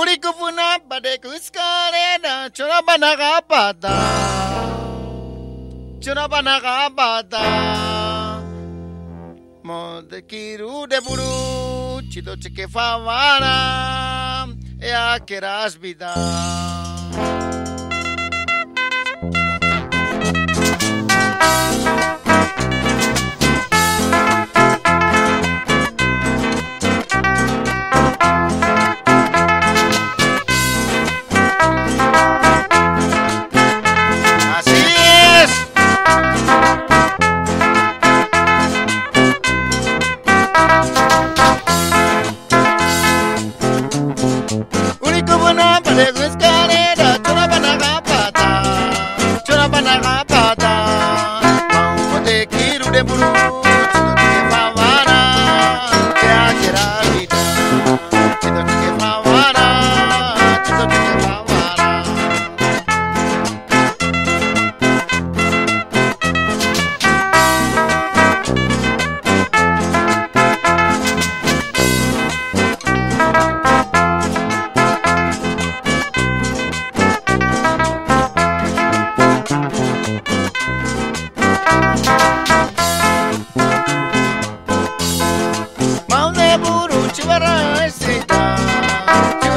Uri kufuna pade kuskare na chora banaga pata. Chora banaga pata. Mo de kiru de buru chido cheke favara. Ea keras vida. Así Burutibarã aceitar.